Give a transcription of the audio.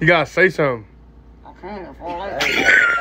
You gotta say something. I can't.